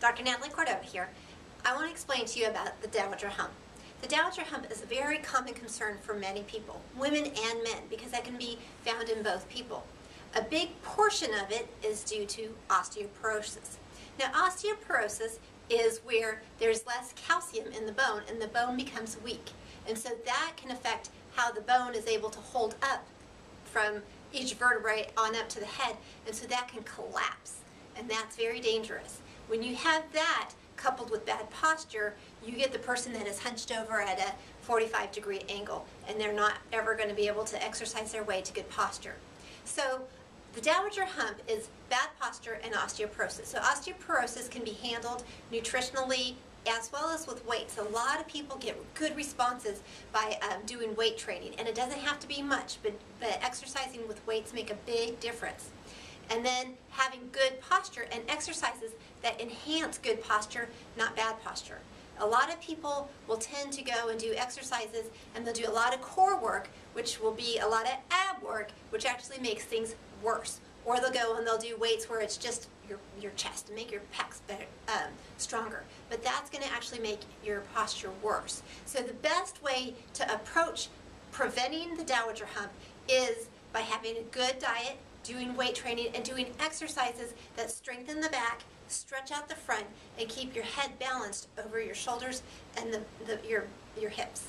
Dr. Natalie Cordova here. I want to explain to you about the Dowager hump. The Dowager hump is a very common concern for many people, women and men, because that can be found in both people. A big portion of it is due to osteoporosis. Now, osteoporosis is where there's less calcium in the bone and the bone becomes weak. And so that can affect how the bone is able to hold up from each vertebrae on up to the head, and so that can collapse, and that's very dangerous. When you have that coupled with bad posture, you get the person that is hunched over at a 45 degree angle, and they're not ever going to be able to exercise their way to good posture. So the Dowager hump is bad posture and osteoporosis. So osteoporosis can be handled nutritionally as well as with weights. A lot of people get good responses by um, doing weight training, and it doesn't have to be much, but, but exercising with weights make a big difference. And then having good posture and exercises that enhance good posture, not bad posture. A lot of people will tend to go and do exercises and they'll do a lot of core work, which will be a lot of ab work, which actually makes things worse. Or they'll go and they'll do weights where it's just your, your chest and make your pecs better, um, stronger. But that's going to actually make your posture worse. So the best way to approach preventing the dowager hump is by having a good diet, doing weight training, and doing exercises that strengthen the back, stretch out the front, and keep your head balanced over your shoulders and the, the, your, your hips.